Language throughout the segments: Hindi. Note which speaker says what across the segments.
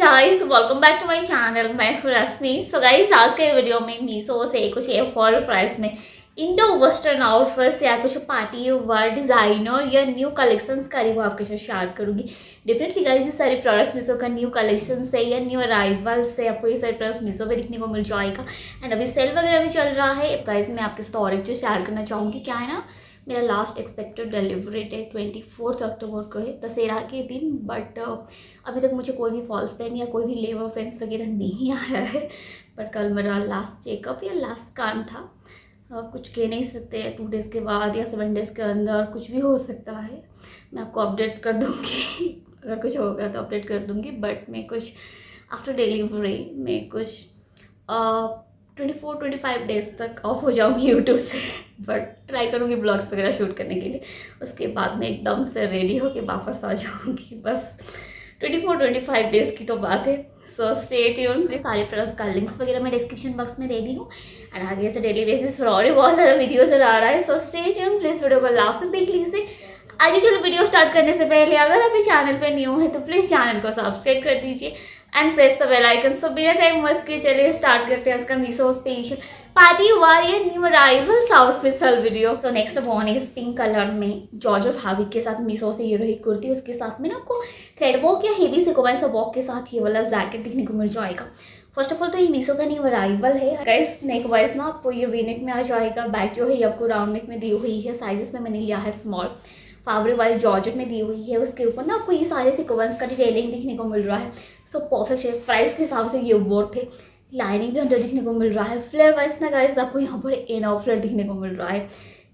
Speaker 1: Guys welcome back to my channel मैं हूँ रश्मि. सो गाइस आज के वीडियो में मीसो से कुछ एयर फॉर प्राइस में इंडो वेस्टर्न आउटफिट्स या कुछ पार्टी वेयर डिज़ाइनर या न्यू कलेक्शंस का रिव्यू आपके साथ शेयर करूँगी. डेफिनेटली गाइस ये सारे प्रोडक्ट्स मीशो का न्यू कलेक्शन से या न्यू अराइवल से आपको ये सारे प्रोडक्ट्स मीशो पे दिखने को मिल जाएगा. एंड अभी सेल वगैरह भी चल रहा है. गाइस मैं आपके साथ और एक चीज़ शेयर करना चाहूँगी. क्या है ना? मेरा last expected delivery date twenty fourth October को है दशहरा के दिन बट अभी तक मुझे कोई भी फॉल्स पेन या कोई भी लेबर फेंस वगैरह नहीं आया है पर कल मेरा लास्ट चेकअप या लास्ट काम था। Uh, कुछ कह नहीं सकते टू डेज़ के बाद या सेवन डेज़ के अंदर कुछ भी हो सकता है। मैं आपको अपडेट कर दूँगी अगर कुछ होगा तो अपडेट कर दूँगी बट मैं कुछ आफ्टर डिलीवरी मैं कुछ twenty four twenty five days तक ऑफ़ हो जाऊँगी यूट्यूब से बट ट्राई करूँगी ब्लॉग्स वगैरह शूट करने के लिए। उसके बाद मैं एकदम से रेडी होकर वापस आ जाऊँगी, बस। Twenty four twenty five days की तो बात है। सो स्टेट यून मेरे सारे प्रोडक्ट्स का लिंक्स वगैरह मैं डिस्क्रिप्शन बॉक्स में दे दी हूँ। एंड आगे से डेली बेसिस पर और भी बहुत सारा वीडियोज़ आ रहा है। सो स्टेट यून प्लीज़ वीडियो को लास्ट तक देख लीजिए। आगे चलो वीडियो स्टार्ट करने से पहले, अगर आप चैनल पर न्यू है तो प्लीज़ चैनल को सब्सक्राइब कर दीजिए। And press the bell icon so बिना टाइम वेस्ट के चलिए स्टार्ट करते हैं इसका मीसो स्पेशल पार्टी वार ये new arrivals outfit her video so next one is pink colour में जॉर्ज ऑफ़ हैविक के साथ मीसो से ये रही कुर्ती. उसके साथ में ना आपको थ्रेड वॉक या हेवी सिकोवेंस वॉक के साथ ये वाला जैकेट देखने को मिल जाएगा. फ़र्स्ट ऑफ़ ऑल तो ये मीसो का न्यू अराइवल है. गाइस नेक वाइज ना आपको ये वी नेक में आ जाएगा. बैक जो है ये आपको राउंड नेक में दी हुई है. साइजेस में मैंने लिया है स्मॉल फावरी वाली जॉर्जेट में दी हुई है, उसके ऊपर ना आपको ये सारे सिकोवेंस का डिटेलिंग दिखने को मिल रहा है। सो परफेक्ट है प्राइस के हिसाब से ये वर्थ है लाइनिंग भी अंदर दिखने को मिल रहा है। फ्लेयर वाइज ना गाइस आपको यहाँ पर एन ऑफ़ फ्लेयर दिखने को मिल रहा है।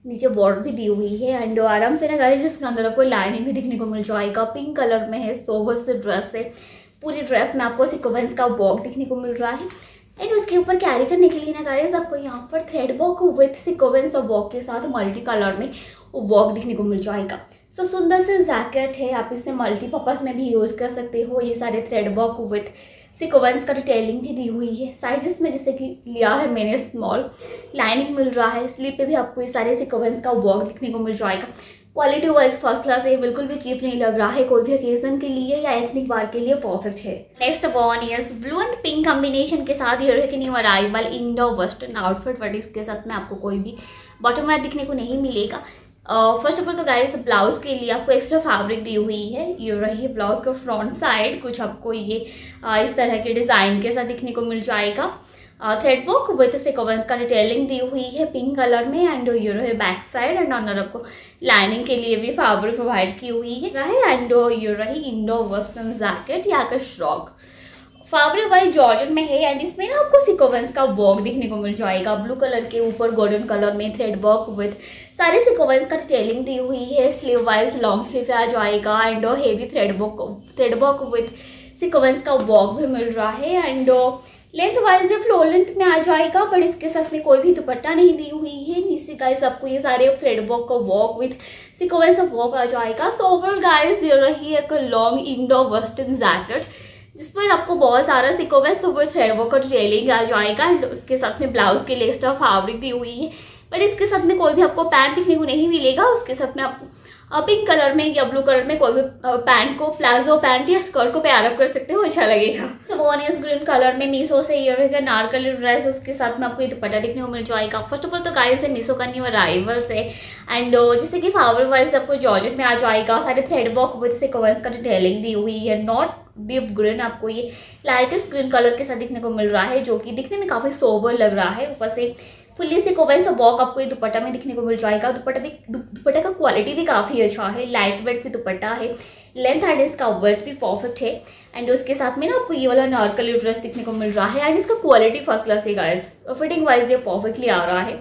Speaker 1: नीचे बॉर्डर भी दी हुई है एंड आराम से ना गाइस जिसके अंदर आपको लाइनिंग भी दिखने को मिल जाएगा पिंक कलर में है सोवर से ड्रेस है। पूरी ड्रेस में आपको सिकोवेंस का वॉक दिखने को मिल रहा है। एंड उसके ऊपर कैरी करने के लिए ना गाइस आपको यहाँ पर थ्रेड वॉक विथ सिकोवेंस और वॉक के साथ मल्टी कलर में वॉक दिखने को मिल जाएगा। सो so, सुंदर से जैकेट है आप इसे मल्टीपर्पज़ में भी यूज़ कर सकते हो। ये सारे थ्रेड वॉक विथ सिकोवेंस का डिटेलिंग भी दी हुई है। साइजेस में जैसे कि लिया है मैंने स्मॉल लाइनिंग मिल रहा है। स्लीप पे भी आपको ये सारे सिकोवेंस का वर्क दिखने को मिल जाएगा। क्वालिटी वाइज फ़र्स्ट क्लास है बिल्कुल भी चीप नहीं लग रहा है कोई भी ओकेजन के लिए या एथनिक वार के लिए परफेक्ट है। Next one yes blue and pink combination के साथ ये रहे कि new arrival Indo western outfit but इसके साथ में आपको कोई भी बॉटम वेयर दिखने को नहीं मिलेगा। फ़र्स्ट ऑफ़ ऑल तो गाइस ब्लाउज के लिए आपको एक्स्ट्रा फैब्रिक दी हुई है। ये रही ब्लाउज का फ्रंट साइड कुछ आपको ये uh, इस तरह के डिज़ाइन के साथ दिखने को मिल जाएगा। थ्रेड वर्क विथ सिकोवेंस का डिटेलिंग दी हुई है पिंक कलर में एंड ये रहे बैक साइड एंड अंदर आपको लाइनिंग के लिए भी फैब्रिक प्रोवाइड की हुई है। एंड ये रही इंडो वेस्टर्न जैकेट या का श्रॉक फैब्रिक वाइज जॉर्जन में है एंड इसमें ना आपको सिकोवेंस का वर्क देखने को मिल जाएगा। ब्लू कलर के ऊपर गोल्डन कलर में थ्रेड वर्क विथ सारे सिकोवेंस का डिटेलिंग दी हुई है। स्लीव वाइज लॉन्ग स्लीव आ जाएगा and heavy thread work thread work with sequins का वर्क भी मिल रहा है। एंड लेंथ वाइज ये फ्लोर लेंथ में आ जाएगा बट इसके साथ में कोई भी दुपट्टा नहीं दी हुई है। नीचे गाइस आपको ये सारे थ्रेड वर्क का work with sequins of work आ जाएगा। सो ओवरऑल गाइस ये रही एक लॉन्ग इंडो वेस्टर्न जैकेट जिस पर आपको बहुत सारा सिकोवेंस तो वो छेड़वो और डिटेलिंग आ जाएगा एंड उसके साथ में ब्लाउज के लिए एक्स्ट्रा फैब्रिक दी हुई है। बट इसके साथ में कोई भी आपको पैंट दिखने को नहीं मिलेगा, उसके साथ में आप पिंक कलर में या ब्लू कलर में कोई भी पैंट को, प्लाजो पैंट या स्कर्ट को पैर कर सकते हो अच्छा लगेगा। तो वन इज़ ग्रीन कलर में मीसो से ये रहेगा नार कलर ड्रेस उसके साथ में आपको ये दुपट्टा देखने को मिल जाएगा। फ़र्स्ट ऑफ़ ऑल तो गाइस है मीसो का न्यू अराइवल से एंड जैसे कि फ्लावर वाइज आपको जॉर्जेट में आ जाएगा, सारे थ्रेड वर्क विद कवर्स का डिटेलिंग दी हुई है। नॉट डीप ग्रीन आपको ये लाइटेस्ट ग्रीन कलर के साथ दिखने को मिल रहा है, जो कि दिखने में काफ़ी सोवर लग रहा है। ऊपर से फुल्ली से कोवन सा वॉक आपको ये दुपट्टा में दिखने को मिल जाएगा। दुपट्टा भी दुपट्टा का क्वालिटी भी काफ़ी अच्छा है। लाइट वेट से दुपट्टा है। लेंथ एंड इसका वर्थ भी परफेक्ट है। एंड उसके साथ में ना आपको ये वाला नॉर्कल ड्रेस दिखने को मिल रहा है। एंड इसका क्वालिटी फ़र्स्ट क्लास है गाइस फिटिंग वाइज ये परफेक्टली आ रहा है।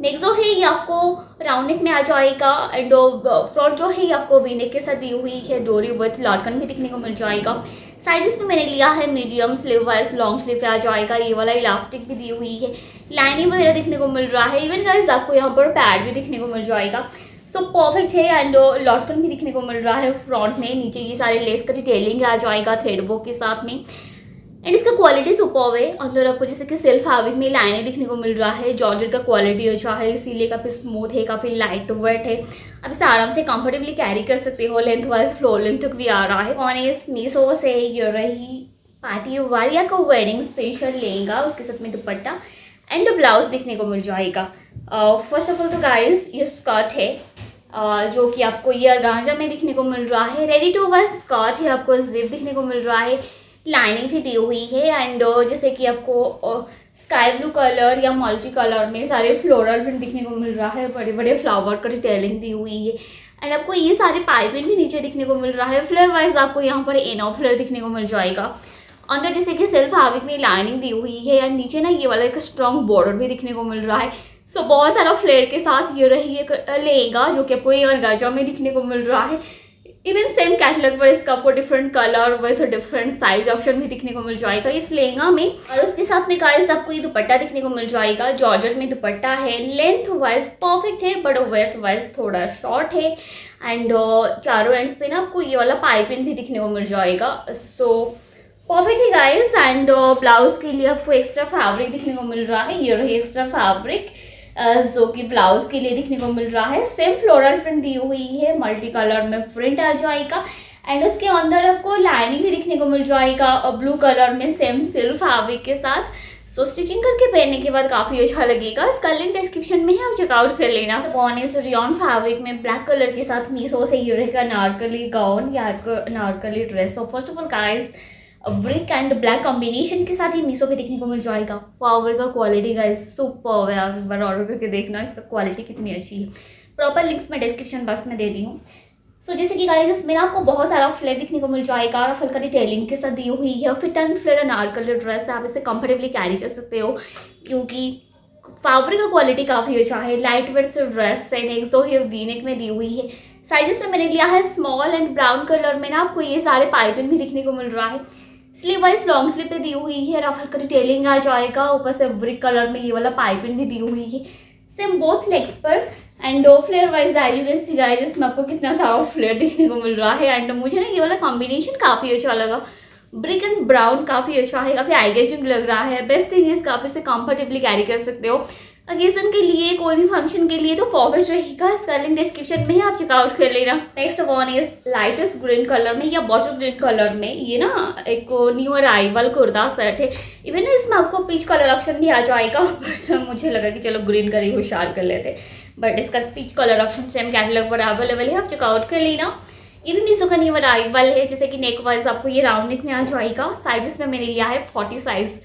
Speaker 1: नेक्स्ट जो है, ये आपको राउंड नेक में आ जाएगा। एंड फ्रंट जो है, ये आपको वी नेक के साथ दी हुई है। डोरी वर्थ लार्कन भी दिखने को मिल जाएगा। साइजेस में मैंने लिया है medium sleeve wise long sleeve आ जाएगा। ये वाला इलास्टिक भी दी हुई है। लाइनिंग वगैरह दिखने को मिल रहा है। इवन गाइज़ आपको यहाँ पर पैड भी दिखने को मिल जाएगा। सो परफेक्ट है एंड लॉटकन भी दिखने को मिल रहा है फ्रंट में। नीचे ये सारे लेस का डिटेलिंग आ जाएगा थ्रेड वो के साथ में। एंड इसका क्वालिटी सुपर है। अंदर आपको जैसे कि सेल्फ हैविक में लाइनें दिखने को मिल रहा है। जॉर्जर का क्वालिटी अच्छा है, इसीलिए काफ़ी स्मूथ है, काफ़ी लाइट वेट है। आप इसे आराम से कंफर्टेबली कैरी कर सकते हो। लेंथ वाइज फ्लोर लेंथ तक भी आ रहा है। ऑन इस मीसो से ये रही पार्टी वार या का वेडिंग स्पेशल लेगा। उसके साथ में दुपट्टा एंड ब्लाउज दिखने को मिल जाएगा। फ़र्स्ट ऑफ़ ऑल तो गाइज़ ये स्कर्ट है। जो कि आपको ये अर्गांजा में दिखने को मिल रहा है। रेडी टू वर स्कर्ट है, आपको जिप दिखने को मिल रहा है। लाइनिंग भी दी हुई है एंड जैसे कि आपको स्काई ब्लू कलर या मल्टी कलर में सारे फ्लोरल प्रिंट दिखने को मिल रहा है बड़े बड़े फ्लावर का डिटेलिंग दी हुई है एंड आपको ये सारे पाइपिंग भी नीचे दिखने को मिल रहा है फ्लेयर वाइज आपको यहाँ पर एनो फ्लेयर दिखने को मिल जाएगा अंदर जैसे कि सेल्फ हाविक में लाइनिंग दी हुई है एंड नीचे ना ये वाला एक स्ट्रॉन्ग बॉर्डर भी दिखने को मिल रहा है सो so, बहुत सारा फ्लेयर के साथ ये रही लेगा जो कि आपको ये गाजा में दिखने को मिल रहा है इवन सेम कैटलॉग पर इसका आपको different colour with different size option भी दिखने को मिल जाएगा। इस लेहंगा में और उसके साथ में गाइस आपको ये दुपट्टा दिखने को मिल जाएगा। जॉर्जेट में दुपट्टा है। लेंथ वाइज परफेक्ट है बट वेथ वाइज थोड़ा शॉर्ट है। एंड uh, चारों एंड्स पे ना आपको ये वाला पाइपिंग भी दिखने को मिल जाएगा। सो परफेक्ट है गाइस एंड ब्लाउज के लिए आपको एक्स्ट्रा फैब्रिक दिखने को मिल रहा है। ये रही एक्स्ट्रा फैब्रिक जो कि ब्लाउज के लिए दिखने को मिल रहा है। सेम फ्लोरल प्रिंट दी हुई है मल्टी कलर में प्रिंट आ जाएगा। एंड उसके अंदर आपको लाइनिंग भी दिखने को मिल जाएगा, और ब्लू कलर में सेम सिल्क फैब्रिक के साथ। सो स्टिचिंग करके पहनने के बाद काफ़ी अच्छा लगेगा। इसका लिंक डिस्क्रिप्शन में है, आप चेकआउट कर लेना। बॉन इस रियन फैब्रिक में ब्लैक कलर के साथ मीसो से ये रहेगा नारकली गाउन या नारकली ड्रेस तो first of all guys brick and black combination के साथ ही मीसो पे देखने को मिल जाएगा। पावर का क्वालिटी का सुपर है आप एक बार ऑर्डर करके देखना इसका क्वालिटी कितनी अच्छी है। प्रॉपर लिंक्स मैं डिस्क्रिप्शन बॉक्स में दे दी हूँ। सो so, जैसे कि गाइस इसमें आपको बहुत सारा फ्लेयर दिखने को मिल जाएगा। और हल्का डिटेलिंग के साथ दी हुई है। फिट एंड फ्लेयर नार कलर ड्रेस है आप इसे कंफर्टेबली कैरी कर सकते हो। क्योंकि फैब्रिक का क्वालिटी काफ़ी अच्छा है। लाइट वेट से ड्रेस है नेक जो है वीनेक में दी हुई है। साइजेस में मैंने लिया है स्मॉल एंड ब्राउन कलर में। ना आपको ये सारे पाइपिंग भी दिखने को मिल रहा है। स्लीव वाइज लॉन्ग स्लीव पे दी हुई है रफल का डिटेलिंग आ जाएगा, ऊपर से ब्रिक कलर में ये वाला पाइपिंग भी दी हुई है। सेम बोथ लेग्स पर एंड दो flare wise you can see guys इसमें आपको कितना सारा फ्लेयर देखने को मिल रहा है। एंड मुझे ना ये वाला कॉम्बिनेशन काफ़ी अच्छा लगा। ब्रिक एंड ब्राउन काफ़ी अच्छा है, काफ़ी आइगेजिंग लग रहा है। बेस्ट थिंग इज़ काफ़ी से कंफर्टेबली कैरी कर सकते हो। अकेजन के लिए, कोई भी फ़ंक्शन के लिए तो परफेक्ट रहेगा। इसका लिंक डिस्क्रिप्शन में है, आप चेकआउट कर लेना। Next one is lightest green colour में या बॉटल ग्रीन कलर में। ये ना, एक न्यू अराइवल कुर्ता सेट है इवन इसमें आपको पीच कलर ऑप्शन भी आ जाएगा बट मुझे लगा कि चलो ग्रीन कलर ही होशियार कर लेते। बट इसका peach colour option same catalogue पर अवेलेबल है, आप चेकआउट कर लेना। इवन मीसो का न्यू अराइवल है, जैसे कि नेक वाइज आपको ये राउंड नेक में आ जाएगा। साइज़ में मैंने लिया है forty size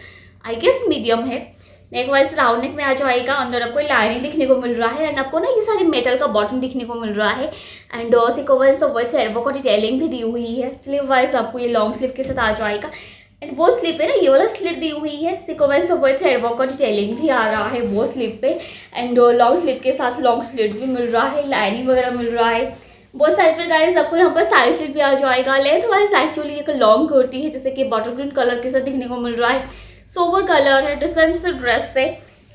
Speaker 1: I guess medium है। नेक वाइज राउंड नेक में आ जाएगा, अंदर आपको लाइनिंग दिखने को मिल रहा है एंड आपको ना ये सारी मेटल का बॉटम दिखने को मिल रहा है एंड सिकोवन सब वर्क एडवो का डिटेलिंग भी दी हुई है स्लीव वाइज आपको ये लॉन्ग स्लीव के साथ आ जाएगा एंड वो स्लीव पे ना ये वाला स्लिट दी हुई है सिकोवन सब वर्क एडवो का डिटेलिंग भी आ रहा है वो स्लीव पे एंड लॉन्ग स्लीव के साथ लॉन्ग स्लिट भी मिल रहा है लाइनिंग वगैरह मिल रहा है। बहुत साइड पर गाइस आपको यहाँ पर साइड स्लिट भी आ जाएगा लेंथ वाइज एक्चुअली एक लॉन्ग कुर्ती है जैसे कि बॉटल ग्रीन कलर के साथ दिखने को मिल रहा है। सोवर कलर है डिफरेंट से ड्रेस है।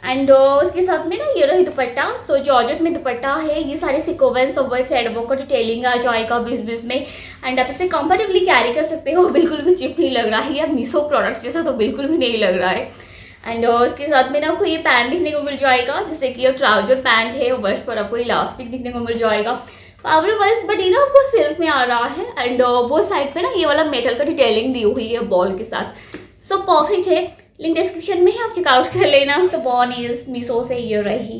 Speaker 1: एंड uh, उसके साथ में ना ये रही दुपट्टा। सो जॉर्जेट में दुपट्टा है। ये सारे सिकोवेंस थ्रेड वर्क का डिटेलिंग आ जाएगा बीस बीस में। एंड आप इसे कंफर्टेबली कैरी कर सकते हो। बिल्कुल भी चिप नहीं लग रहा है। या मीसो प्रोडक्ट्स जैसा तो बिल्कुल भी नहीं लग रहा है। एंड uh, उसके साथ में ना आपको ये पैंट दिखने को मिल जाएगा। जैसे कि ट्राउज़र पैंट है। वेस्ट पर आपको इलास्टिक दिखने को मिल जाएगा। पावर वाइज बट ये ना आपको सिल्क में आ रहा है। एंड uh, वो साइड पे ना ये वाला मेटल का डिटेलिंग दी हुई है बॉल के साथ। सो so, परफेक्ट है। लिंक डिस्क्रिप्शन में है आप चेकआउट कर लेना। तो बॉन इज़ मीसो से ये रही।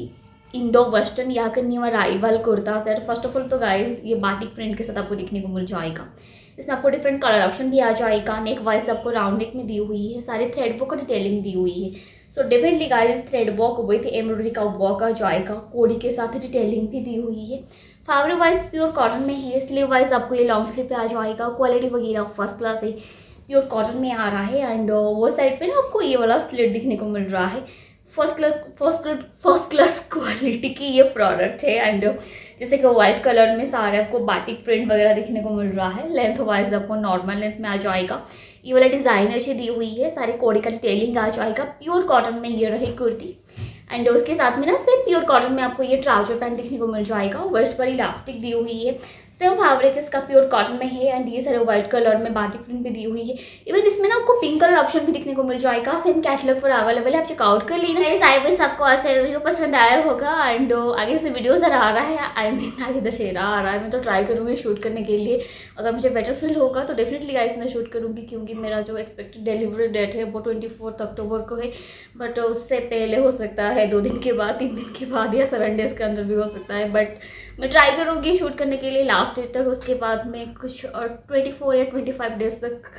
Speaker 1: इंडो वेस्टर्न या कर new arrival kurta set first of all तो गाइज़ ये बाटिक प्रिंट के साथ आपको दिखने को मिल जाएगा। इसमें आपको डिफरेंट कलर ऑप्शन भी आ जाएगा। नेक वाइज आपको राउंड नेक में दी हुई है। सारे थ्रेड वर्क का डिटेलिंग दी हुई है। So differently guys thread work with embroidery का वर्क आ जाएगा। कोडी के साथ डिटेलिंग भी दी हुई है। फैब्रिक वाइज प्योर कॉटन में है। स्लीव वाइज आपको ये लॉन्ग स्लीव पे आ जाएगा। क्वालिटी वगैरह फ़र्स्ट क्लास है। प्योर कॉटन में आ रहा है एंड uh, वो साइड पे ना आपको ये वाला स्लिट दिखने को मिल रहा है। First class first class first class quality की ये प्रोडक्ट है एंड uh, जैसे कि वाइट कलर में सारे आपको बाटिक प्रिंट वगैरह दिखने को मिल रहा है। लेंथ वाइज आपको नॉर्मल लेंथ में आ जाएगा। ये वाला डिज़ाइन अच्छी दी हुई है सारे कोड़े का डिटेलिंग आ जाएगा। प्योर कॉटन में ये रही कुर्ती। एंड उसके साथ में ना सिर्फ़ प्योर कॉटन में आपको ये ट्राउज़र पैंट दिखने को मिल जाएगा। वेस्ट पर इलास्टिक दी हुई है। सेम फैब्रिक इसका प्योर कॉटन में है एंड ये सारे व्हाइट कलर में बाटी प्रिंट भी दी हुई है। इवन इसमें ना आपको पिंक कलर ऑप्शन भी दिखने को मिल जाएगा। सेम कैटलॉग पर अवेलेबल है आप चेकआउट कर लेना। है आई विश आपको आज का वीडियो पसंद आया होगा एंड uh, आगे से वीडियो जरा आ रहा है। आई मीन आगे दशहरा आ रहा है मैं तो ट्राई करूँगी शूट करने के लिए। अगर मुझे बेटर फील होगा तो डेफिनेटली गाइस मैं शूट करूँगी क्योंकि मेरा जो एक्सपेक्टेड डिलीवरी डेट है वो ट्वेंटी अक्टूबर को है। बट उससे पहले हो सकता है दो दिन के बाद तीन दिन के बाद या सेवन डेज़ के अंदर भी हो सकता है। बट मैं ट्राई करूँगी शूट करने के लिए। लास्ट डेट तक उसके बाद में कुछ और ट्वेंटी फोर या ट्वेंटी फाइव डेज़ तक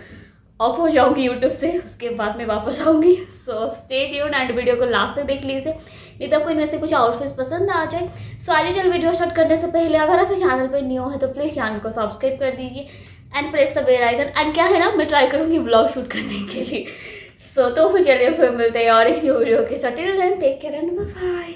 Speaker 1: ऑफ़ हो जाऊँगी यूट्यूब से। उसके बाद मैं वापस आऊँगी। So stay tune and video को लास्ट तक देख लीजिए। नहीं तो आपको इनमें से कुछ आउटफिट्स पसंद आ जाए। सो आइए चल वीडियो स्टार्ट करने से पहले, अगर आप चैनल पर न्यू है तो प्लीज़ चैनल को सब्सक्राइब कर दीजिए and press the bell icon and क्या है ना, मैं ट्राई करूँगी ब्लॉग शूट करने के लिए। सो तो फिर चलिए, फिर मिलते हैं और एक न्यू वीडियो के साथ। Take care and bye